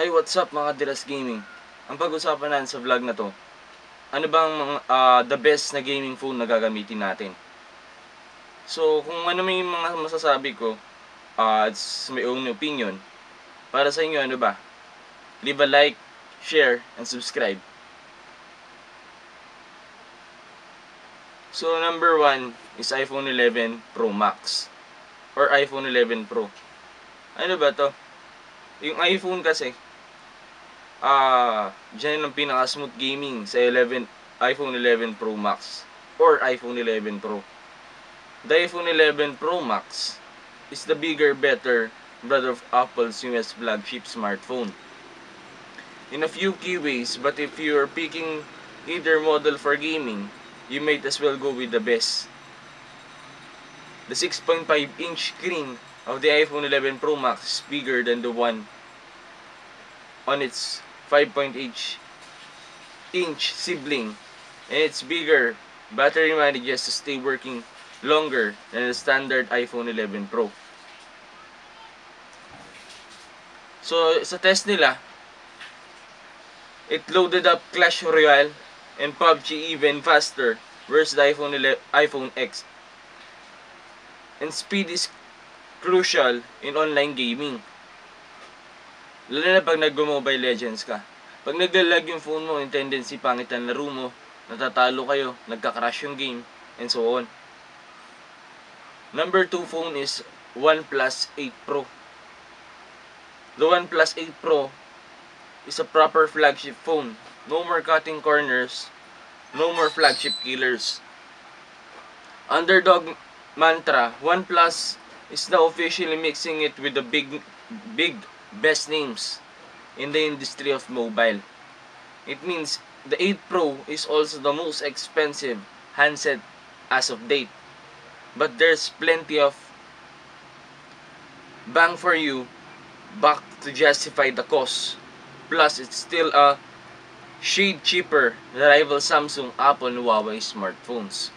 Hi, what's up mga Diras Gaming? Ang pag-usapan natin sa vlog na to, ano bang ah, the best na gaming phone na gagamitin natin? So, kung ano may mga masasabi ko, ah, it's my own opinion. Para sa inyo, ano ba? Leave a like, share, and subscribe. So, number one is iPhone 11 Pro Max. Or iPhone 11 Pro. Ano ba to? Yung iPhone kasi, ah, dyan ang pinaka-smooth gaming sa 11, iPhone 11 Pro Max or iPhone 11 Pro. The iPhone 11 Pro Max is the bigger, better brother of Apple's US flagship smartphone. In a few key ways, but if you are picking either model for gaming, you might as well go with the best. The 6.5 inch screen of the iPhone 11 Pro Max is bigger than the one on its 5.8 inch sibling and it's bigger battery manages to stay working longer than the standard iPhone 11 Pro. So sa test nila, it loaded up Clash Royale and PUBG even faster versus the iPhone 11, iPhone X. And speed is crucial in online gaming. Lalo na pag nag-mobile legends ka. Pag naglalag yung phone mo, yung tendency pangit ang laro mo, natatalo kayo, nagka-crash yung game, and so on. Number 2 phone is OnePlus 8 Pro. The OnePlus 8 Pro is a proper flagship phone. No more cutting corners, no more flagship killers. Underdog mantra, OnePlus is now officially mixing it with the big, big best names in the industry of mobile. It means the 8 Pro is also the most expensive handset as of date. But there's plenty of bang for you back to justify the cost. Plus, it's still a shade cheaper than rival Samsung, Apple, and Huawei smartphones.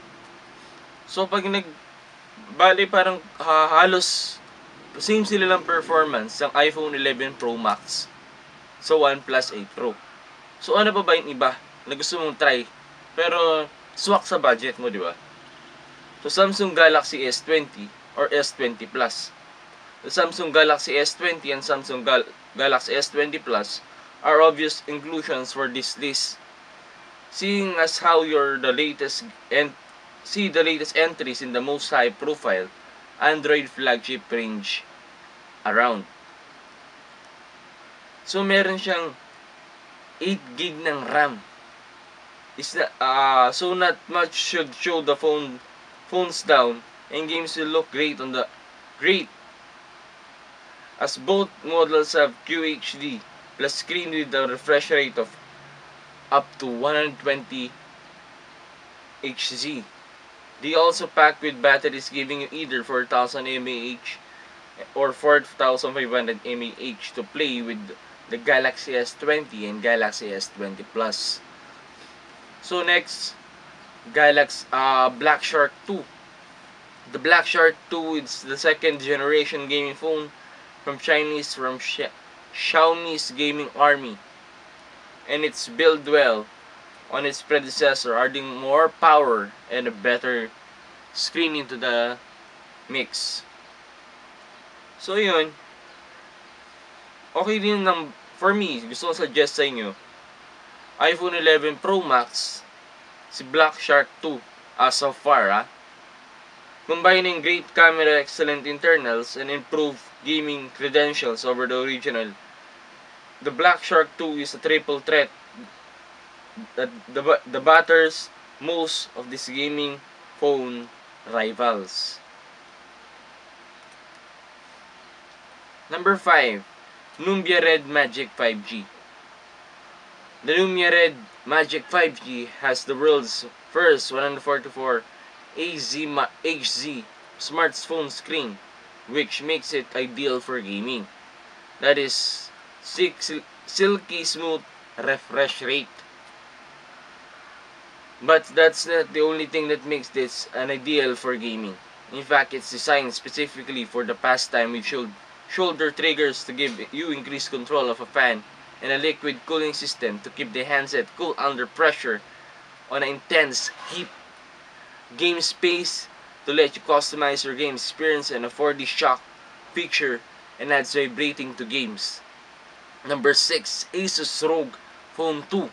So, pag nag... Bali, parang ha- halos same sila lang performance ng iPhone 11 Pro Max sa OnePlus 8 Pro. So, ano pa ba yung iba na gusto mong try? Pero, swak sa budget mo, di ba? So, Samsung Galaxy S20 or S20 Plus. The Samsung Galaxy S20 and Samsung Gal- Galaxy S20 Plus are obvious inclusions for this list. Seeing as how you're the latest and see the latest entries in the most high profile Android flagship range around. So meron siyang 8 gig ng RAM. Is that uh, so not much should show the phone phones down and games will look great on the great as both models have QHD plus screen with a refresh rate of up to 120 Hz. They also pack with batteries giving you either 4000 mAh or 4500 mAh to play with the Galaxy S20 and Galaxy S20 Plus. So next, Galaxy uh, Black Shark 2. The Black Shark 2 is the second generation gaming phone from Chinese from Xi- Xiaomi's gaming army. And it's built well on its predecessor, adding more power and a better screen into the mix. So yun, okay din ng, for me, gusto ko suggest sa inyo, iPhone 11 Pro Max, si Black Shark 2 as of far ah. Combining great camera, excellent internals, and improved gaming credentials over the original. The Black Shark 2 is a triple threat that the, the batters most of this gaming phone rivals. Number 5, Numbia Red Magic 5G. The Lumia Red Magic 5G has the world's first 144 AZ HZ smartphone screen, which makes it ideal for gaming. That is silky smooth refresh rate. But that's not the only thing that makes this an ideal for gaming. In fact, it's designed specifically for the pastime with shoul- shoulder triggers to give you increased control of a fan and a liquid cooling system to keep the handset cool under pressure on an intense heat. Game space to let you customize your game experience and a 4D shock feature and adds vibrating to games. Number 6, Asus ROG Phone 2.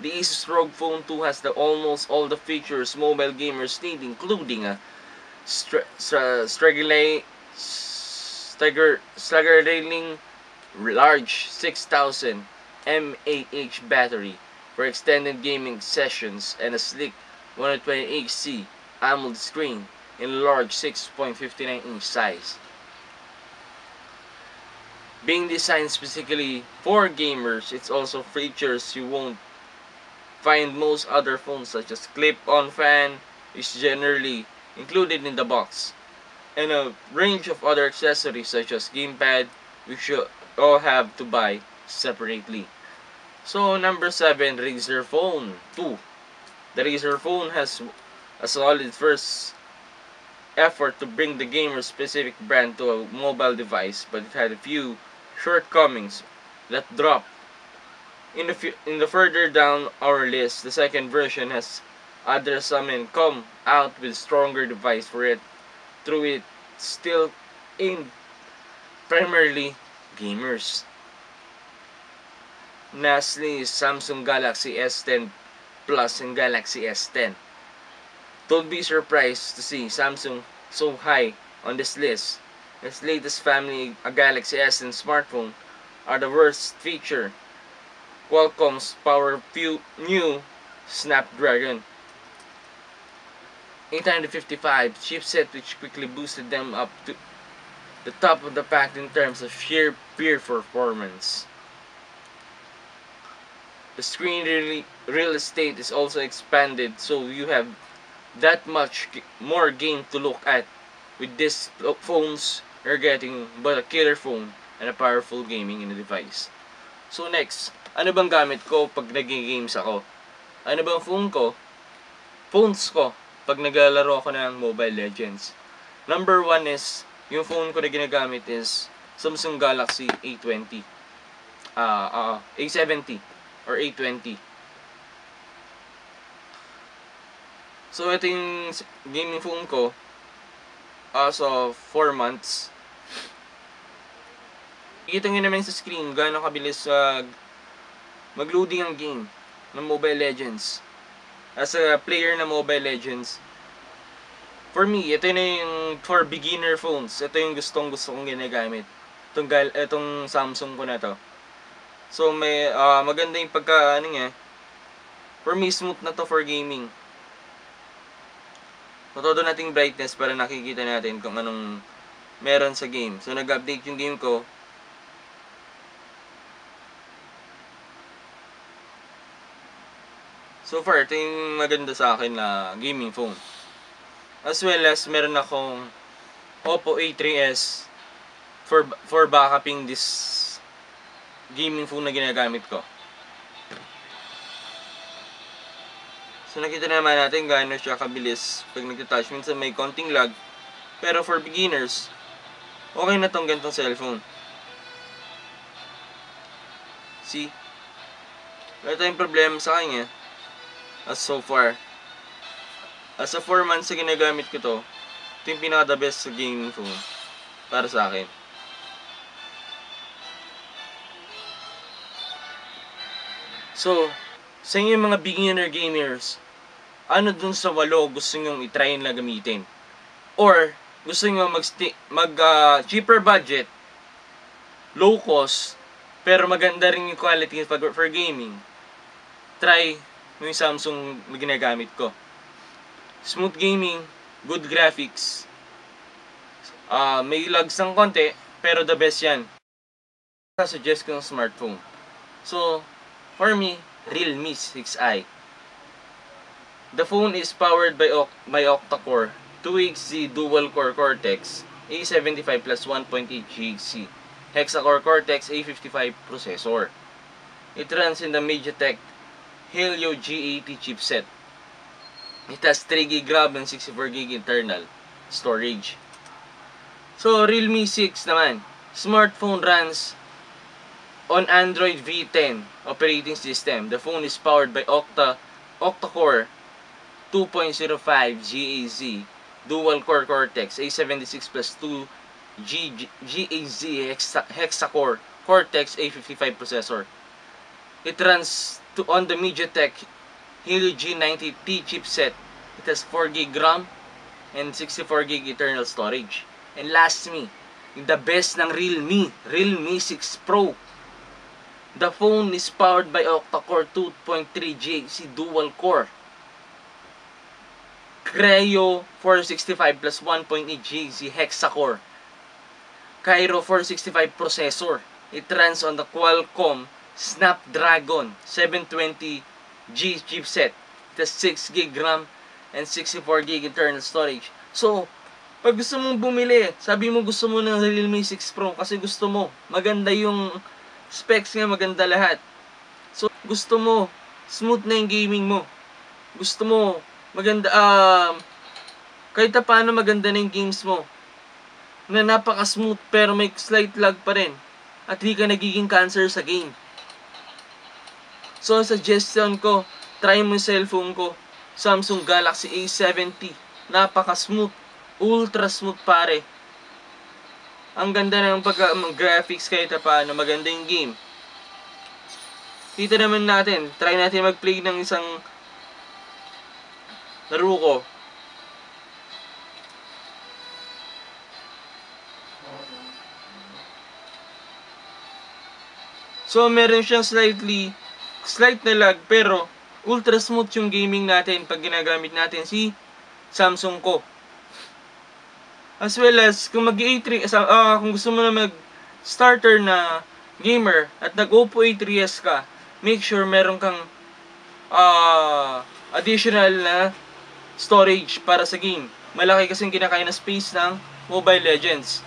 The Asus ROG Phone 2 has the almost all the features mobile gamers need including uh, a stra- stra- stagger staggeringly large 6000 mAh battery for extended gaming sessions and a sleek 120Hz AMOLED screen in large 6.59 inch size. Being designed specifically for gamers, it's also features you won't find most other phones such as clip-on fan is generally included in the box and a range of other accessories such as gamepad which you all have to buy separately. So number 7 Razer Phone 2. The Razer phone has a solid first effort to bring the gamer specific brand to a mobile device but it had a few shortcomings that drop. In the, in the further down our list, the second version has other and come out with stronger device for it through it still aimed primarily gamers. Lastly Samsung Galaxy S10 Plus and Galaxy S10. Don't be surprised to see Samsung so high on this list. Its latest family, a Galaxy S10 smartphone, are the worst feature. Qualcomm's power new Snapdragon 855 chipset which quickly boosted them up to the top of the pack in terms of sheer pure performance. The screen really, real estate is also expanded so you have that much more game to look at with these phones you're getting but a killer phone and a powerful gaming in a device. So next, ano bang gamit ko pag nag-games ako? Ano bang phone ko? Phones ko pag naglalaro ako ng Mobile Legends. Number one is, yung phone ko na ginagamit is Samsung Galaxy A20. Ah, ah, A70 or A20. So, ito yung gaming phone ko as of 4 months. Kita nyo naman sa screen gaano kabilis sa mag-loading ang game ng Mobile Legends. As a player ng Mobile Legends, for me, ito na yung for beginner phones. Ito yung gustong gusto kong ginagamit. Itong, itong Samsung ko na to. So, may ah, maganda yung pagka, ano niya, for me, smooth na to for gaming. Todo nating brightness para nakikita natin kung anong meron sa game. So, nag-update yung game ko. So far, ito yung maganda sa akin na gaming phone. As well as, meron akong Oppo A3s for, for backuping this gaming phone na ginagamit ko. So nakita naman natin gaano siya kabilis pag nagtouch. Minsan may konting lag. Pero for beginners, okay na tong ganitong cellphone. See? Wala tayong problema sa kanya. As so far. As of 4 months na ginagamit ko to, ito yung pinaka the best sa gaming phone. Para sa akin. So, sa inyo mga beginner gamers, ano dun sa walo gusto nyong itry na gamitin? Or, gusto nyo mag, mag ah, cheaper budget, low cost, pero maganda rin yung quality for, for gaming, try yung Samsung na ginagamit ko. Smooth gaming, good graphics, ah may lags ng konti, pero the best yan. Suggest ko ng smartphone. So, for me, Realme 6i. The phone is powered by, Oc- by octa-core 2HZ dual-core Cortex A75 plus 1.8 GHz hexa-core Cortex A55 processor. It runs in the MediaTek Helio G80 chipset. It has 3GB RAM and 64GB internal storage. So, Realme 6 naman. Smartphone runs on Android V10 operating system. The phone is powered by Octa octa-core 2.05 GAZ dual core Cortex A76 plus 2 G, GAZ hexa, hexa-core Cortex A55 processor. It runs to on the MediaTek Helio G90T chipset. It has 4 GB RAM and 64 GB internal storage. And last me, the best ng Realme, Realme 6 Pro. The phone is powered by octa-core 2.3 GHz dual core. Creo 465 plus 1.8 GHz hexa-core. Cairo 465 processor. It runs on the Qualcomm Snapdragon 720G chipset. It has 6 GB RAM and 64 GB internal storage. So, pag gusto mong bumili, sabi mo gusto mo ng Realme 6 Pro kasi gusto mo, maganda yung specs nga, maganda lahat. So, gusto mo, smooth na yung gaming mo. Gusto mo, maganda, um, kahit paano maganda na yung games mo. Na napaka-smooth pero may slight lag pa rin. At di ka nagiging cancer sa game. So, suggestion ko, try mo yung cellphone ko. Samsung Galaxy A70. Napaka-smooth. Ultra smooth pare. Ang ganda ng pag ng graphics kahit paano. Maganda yung game. Dito naman natin. Try natin mag-play ng isang laro ko. So, meron siyang slightly, slight na lag, pero ultra smooth yung gaming natin pag ginagamit natin si Samsung ko. As well as, kung mag A3, ah, kung gusto mo na mag starter na gamer at nag Oppo A3s ka, make sure meron kang ah, additional na storage para sa game. Malaki kasing kinakaya na space ng Mobile Legends.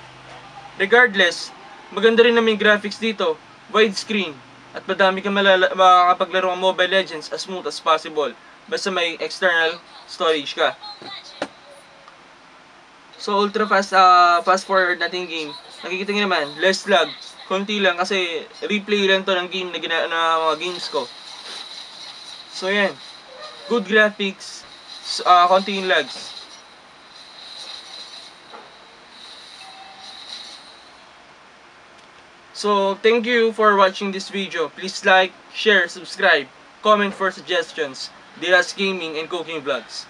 Regardless, maganda rin yung graphics dito, widescreen, at madami kang makakapaglaro ng Mobile Legends as smooth as possible. Basta may external storage ka. So ultra fast ah, fast forward natin game. Nakikita niyo naman, less lag. Konti lang kasi replay lang to ng game na, gina- na mga games ko. So yan. Good graphics, ah konti lags. So, thank you for watching this video. Please like, share, subscribe, comment for suggestions. Diras Gaming and Cooking Vlogs.